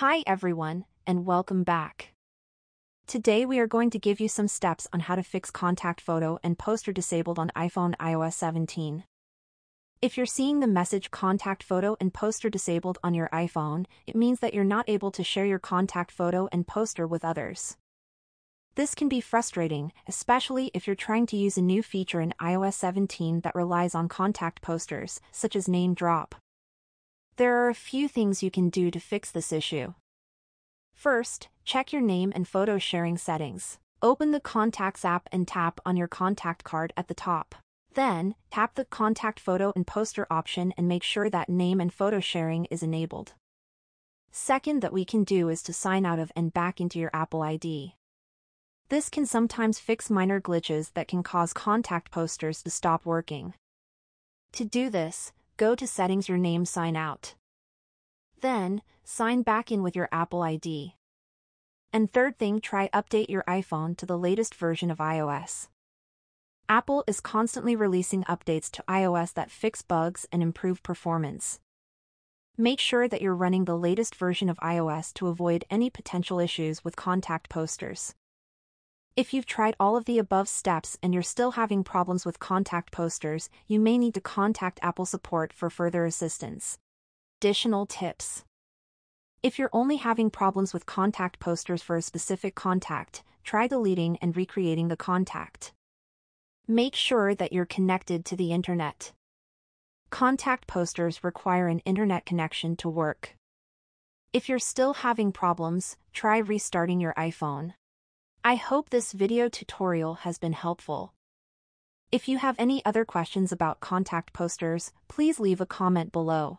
Hi everyone, and welcome back. Today we are going to give you some steps on how to fix contact photo and poster disabled on iPhone iOS 17. If you're seeing the message contact photo and poster disabled on your iPhone, it means that you're not able to share your contact photo and poster with others. This can be frustrating, especially if you're trying to use a new feature in iOS 17 that relies on contact posters, such as NameDrop. There are a few things you can do to fix this issue. First, check your name and photo sharing settings. Open the Contacts app and tap on your contact card at the top. Then, tap the Contact Photo and Poster option and make sure that name and photo sharing is enabled. Second that we can do is to sign out of and back into your Apple ID. This can sometimes fix minor glitches that can cause contact posters to stop working. To do this, go to Settings Your Name Sign Out. Then, sign back in with your Apple ID. And third thing try update your iPhone to the latest version of iOS. Apple is constantly releasing updates to iOS that fix bugs and improve performance. Make sure that you're running the latest version of iOS to avoid any potential issues with contact posters. If you've tried all of the above steps and you're still having problems with contact posters, you may need to contact Apple support for further assistance. Additional tips. If you're only having problems with contact posters for a specific contact, try deleting and recreating the contact. Make sure that you're connected to the internet. Contact posters require an internet connection to work. If you're still having problems, try restarting your iPhone. I hope this video tutorial has been helpful. If you have any other questions about contact posters, please leave a comment below.